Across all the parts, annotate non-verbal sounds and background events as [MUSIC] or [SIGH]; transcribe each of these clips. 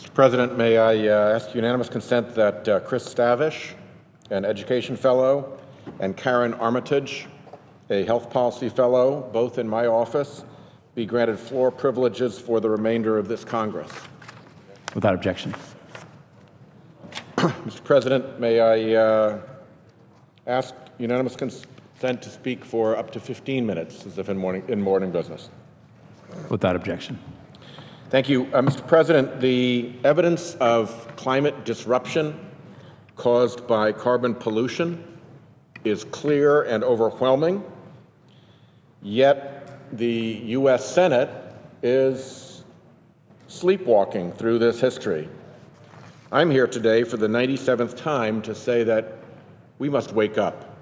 Mr. President, may I uh, ask unanimous consent that uh, Chris Stavish, an education fellow, and Karen Armitage, a health policy fellow, both in my office, be granted floor privileges for the remainder of this Congress. Without objection. [CLEARS THROAT] Mr. President, may I uh, ask unanimous consent to speak for up to 15 minutes, as if in morning, in morning business? Without objection. Thank you. Uh, Mr. President, the evidence of climate disruption caused by carbon pollution is clear and overwhelming, yet the U.S. Senate is sleepwalking through this history. I'm here today for the 97th time to say that we must wake up.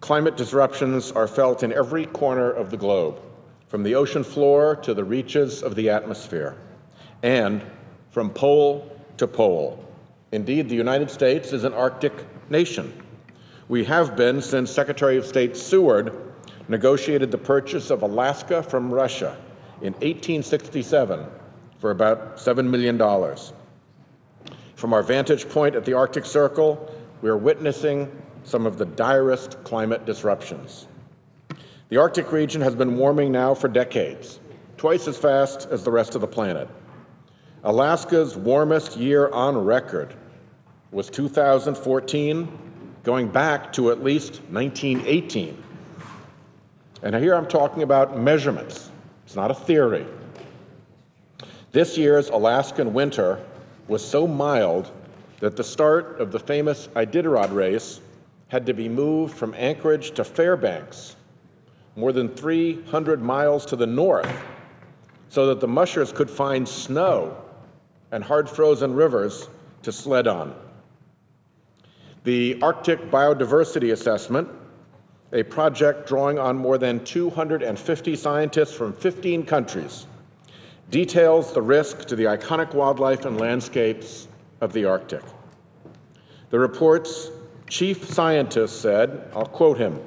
Climate disruptions are felt in every corner of the globe, from the ocean floor to the reaches of the atmosphere, and from pole to pole. Indeed, the United States is an Arctic nation. We have been since Secretary of State Seward negotiated the purchase of Alaska from Russia in 1867 for about $7 million. From our vantage point at the Arctic Circle, we are witnessing some of the direst climate disruptions. The Arctic region has been warming now for decades, twice as fast as the rest of the planet. Alaska's warmest year on record was 2014, going back to at least 1918. And here I'm talking about measurements. It's not a theory. This year's Alaskan winter was so mild that the start of the famous Iditarod race had to be moved from Anchorage to Fairbanks, more than 300 miles to the north, so that the mushers could find snow and hard frozen rivers to sled on. The Arctic Biodiversity Assessment, a project drawing on more than 250 scientists from 15 countries, details the risk to the iconic wildlife and landscapes of the Arctic. The report's chief scientist said, I'll quote him,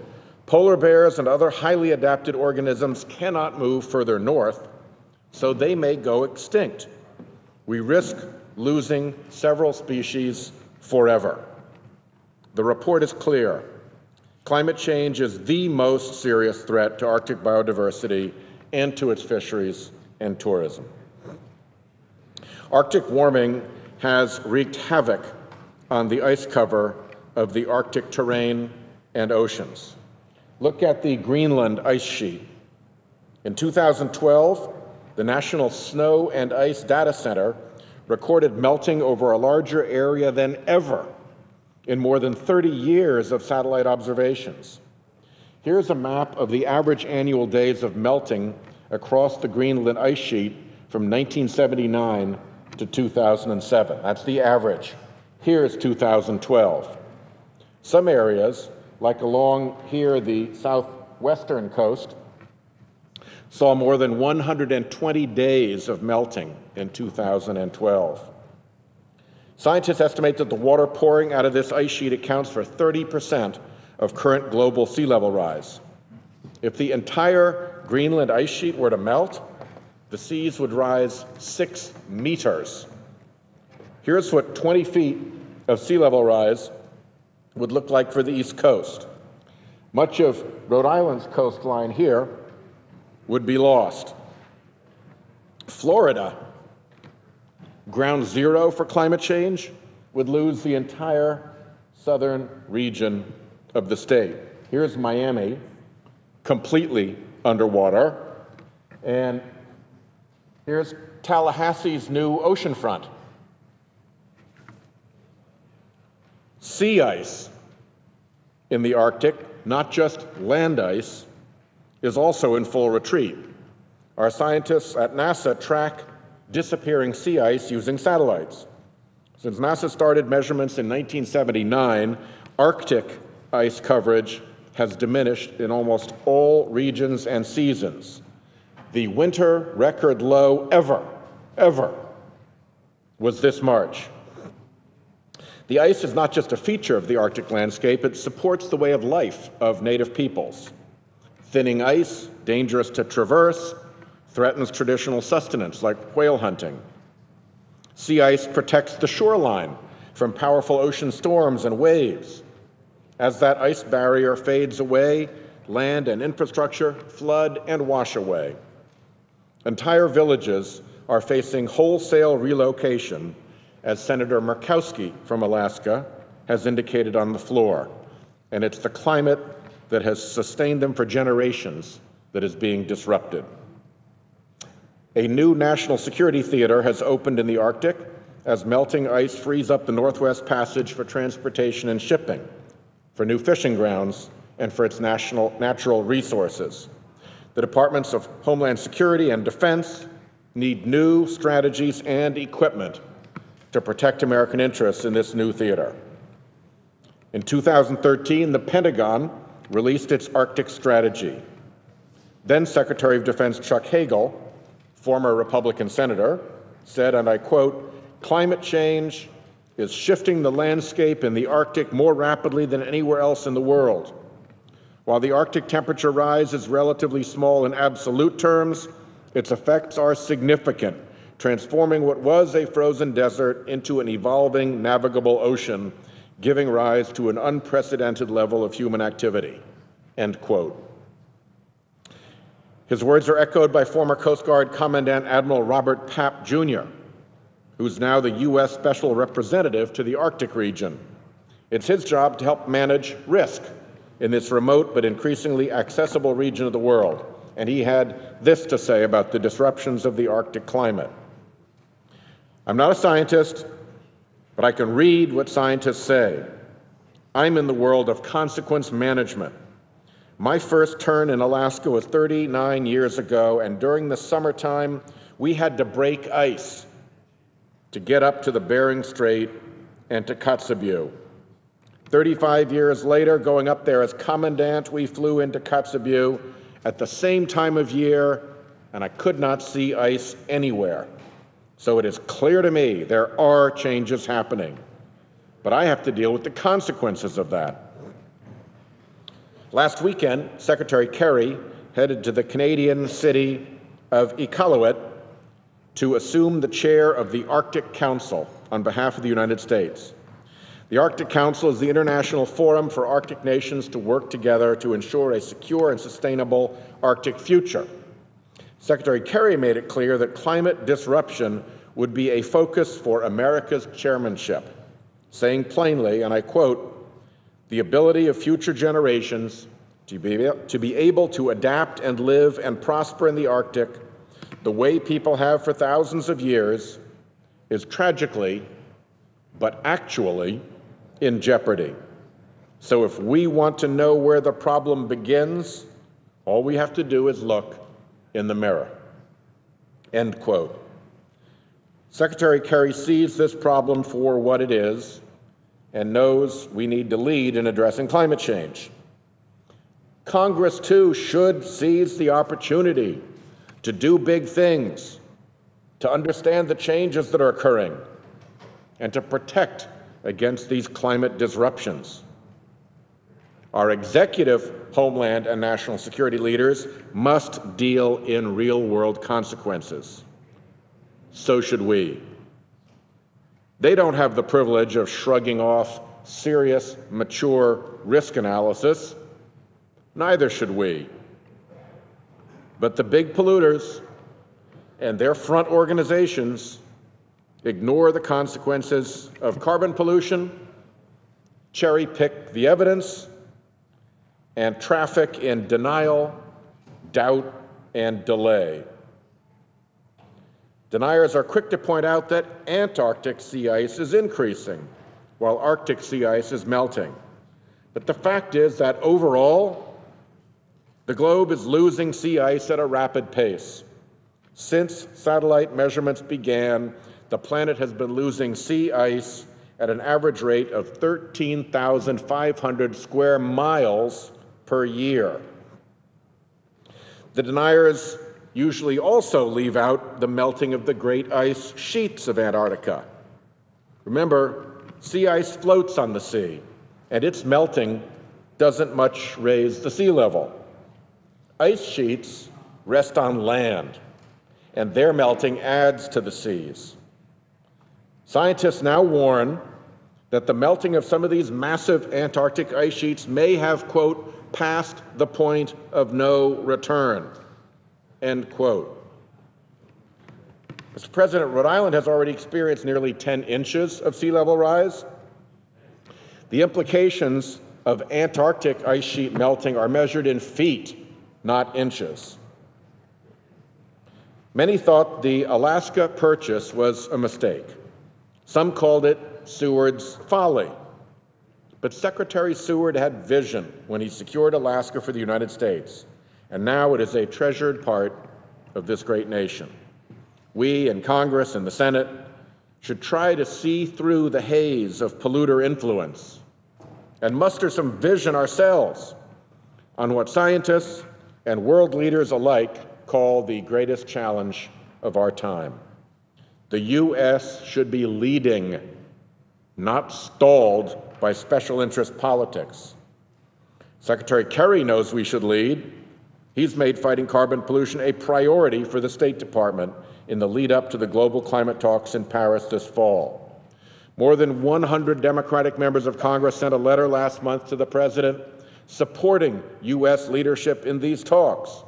polar bears and other highly adapted organisms cannot move further north, so they may go extinct. We risk losing several species forever. The report is clear. Climate change is the most serious threat to Arctic biodiversity and to its fisheries and tourism. Arctic warming has wreaked havoc on the ice cover of the Arctic terrain and oceans. Look at the Greenland ice sheet. In 2012, the National Snow and Ice Data Center recorded melting over a larger area than ever in more than 30 years of satellite observations. Here's a map of the average annual days of melting across the Greenland ice sheet from 1979 to 2007. That's the average. Here is 2012. Some areas, like along here the southwestern coast, saw more than 120 days of melting in 2012. Scientists estimate that the water pouring out of this ice sheet accounts for 30% of current global sea level rise. If the entire Greenland ice sheet were to melt, the seas would rise six meters. Here's what 20 feet of sea level rise would look like for the East Coast. Much of Rhode Island's coastline here would be lost. Florida ground zero for climate change would lose the entire southern region of the state. Here's Miami, completely underwater, and here's Tallahassee's new oceanfront. Sea ice in the Arctic, not just land ice, is also in full retreat. Our scientists at NASA track disappearing sea ice using satellites. Since NASA started measurements in 1979, Arctic ice coverage has diminished in almost all regions and seasons. The winter record low ever, ever, was this March. The ice is not just a feature of the Arctic landscape, it supports the way of life of native peoples. Thinning ice, dangerous to traverse, threatens traditional sustenance like whale hunting. Sea ice protects the shoreline from powerful ocean storms and waves. As that ice barrier fades away, land and infrastructure flood and wash away. Entire villages are facing wholesale relocation, as Senator Murkowski from Alaska has indicated on the floor. And it's the climate that has sustained them for generations that is being disrupted. A new national security theater has opened in the Arctic as melting ice frees up the Northwest Passage for transportation and shipping, for new fishing grounds, and for its national, natural resources. The Departments of Homeland Security and Defense need new strategies and equipment to protect American interests in this new theater. In 2013, the Pentagon released its Arctic strategy. Then Secretary of Defense Chuck Hagel, former Republican senator, said, and I quote, climate change is shifting the landscape in the Arctic more rapidly than anywhere else in the world. While the Arctic temperature rise is relatively small in absolute terms, its effects are significant, transforming what was a frozen desert into an evolving navigable ocean, giving rise to an unprecedented level of human activity. End quote. His words are echoed by former Coast Guard Commandant Admiral Robert Papp Jr., who's now the U.S. Special Representative to the Arctic region. It's his job to help manage risk in this remote but increasingly accessible region of the world. And he had this to say about the disruptions of the Arctic climate. I'm not a scientist, but I can read what scientists say. I'm in the world of consequence management. My first turn in Alaska was 39 years ago, and during the summertime, we had to break ice to get up to the Bering Strait and to Kotzebue. 35 years later, going up there as commandant, we flew into Kotzebue at the same time of year, and I could not see ice anywhere. So it is clear to me there are changes happening, but I have to deal with the consequences of that. Last weekend, Secretary Kerry headed to the Canadian city of Iqaluit to assume the chair of the Arctic Council on behalf of the United States. The Arctic Council is the international forum for Arctic nations to work together to ensure a secure and sustainable Arctic future. Secretary Kerry made it clear that climate disruption would be a focus for America's chairmanship, saying plainly, and I quote, the ability of future generations to be, to be able to adapt and live and prosper in the Arctic the way people have for thousands of years is tragically, but actually, in jeopardy. So if we want to know where the problem begins, all we have to do is look in the mirror. End quote. Secretary Kerry sees this problem for what it is and knows we need to lead in addressing climate change. Congress, too, should seize the opportunity to do big things, to understand the changes that are occurring, and to protect against these climate disruptions. Our executive, homeland, and national security leaders must deal in real world consequences. So should we. They don't have the privilege of shrugging off serious, mature risk analysis. Neither should we. But the big polluters and their front organizations ignore the consequences of carbon pollution, cherry pick the evidence, and traffic in denial, doubt, and delay. Deniers are quick to point out that Antarctic sea ice is increasing while Arctic sea ice is melting. But the fact is that overall, the globe is losing sea ice at a rapid pace. Since satellite measurements began, the planet has been losing sea ice at an average rate of 13,500 square miles per year. The deniers usually also leave out the melting of the great ice sheets of Antarctica. Remember, sea ice floats on the sea, and its melting doesn't much raise the sea level. Ice sheets rest on land, and their melting adds to the seas. Scientists now warn that the melting of some of these massive Antarctic ice sheets may have, quote, passed the point of no return, end quote. Mr. President, Rhode Island has already experienced nearly 10 inches of sea level rise. The implications of Antarctic ice sheet melting are measured in feet, not inches. Many thought the Alaska purchase was a mistake. Some called it Seward's folly. But Secretary Seward had vision when he secured Alaska for the United States, and now it is a treasured part of this great nation. We in Congress and the Senate should try to see through the haze of polluter influence and muster some vision ourselves on what scientists and world leaders alike call the greatest challenge of our time. The U.S. should be leading, not stalled by special interest politics. Secretary Kerry knows we should lead. He's made fighting carbon pollution a priority for the State Department in the lead up to the global climate talks in Paris this fall. More than 100 Democratic members of Congress sent a letter last month to the President supporting U.S. leadership in these talks.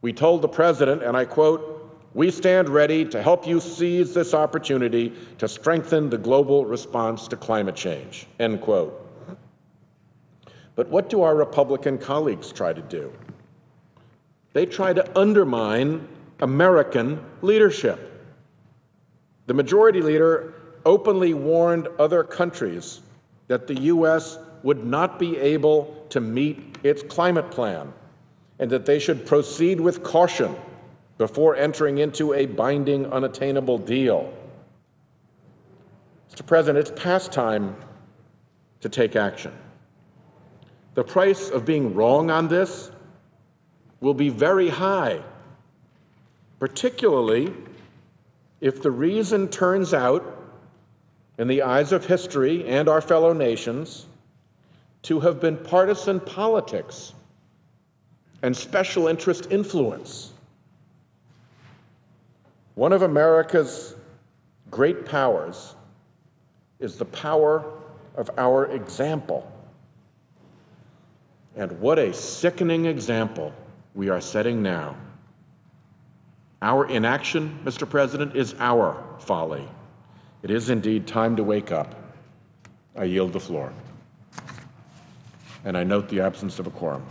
We told the President, and I quote, we stand ready to help you seize this opportunity to strengthen the global response to climate change. End quote. But what do our Republican colleagues try to do? They try to undermine American leadership. The majority leader openly warned other countries that the U.S. would not be able to meet its climate plan and that they should proceed with caution before entering into a binding, unattainable deal. Mr. President, it's past time to take action. The price of being wrong on this will be very high, particularly if the reason turns out, in the eyes of history and our fellow nations, to have been partisan politics and special interest influence. One of America's great powers is the power of our example. And what a sickening example we are setting now. Our inaction, Mr. President, is our folly. It is indeed time to wake up. I yield the floor. And I note the absence of a quorum.